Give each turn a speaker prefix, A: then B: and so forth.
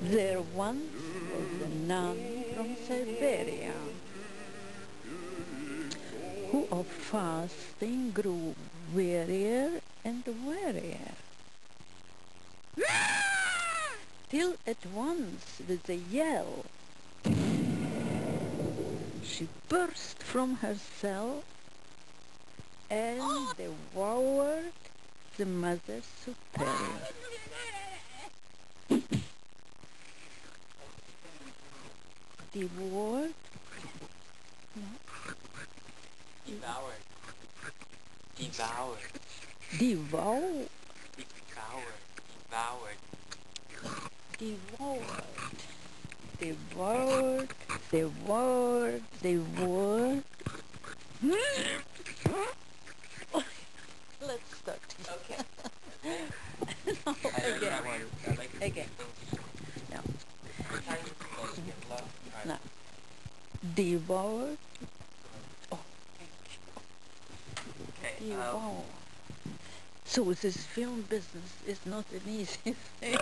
A: There once was a nun from Siberia who of fasting grew wearier and wearier. Till at once with a yell she burst from her cell and devoured the Mother Superior. Devoured?
B: Devoured. Devoured.
A: Devour?
B: Devoured. Devoured.
A: Devoured, devoured, devoured, devoured. Let's start.
B: Okay.
A: no,
B: I like that
A: again.
B: one. I like it.
A: Again. No.
B: Try to close again. Love. Alright.
A: No. Devoured,
B: Okay. Um.
A: So this film business is not an easy thing.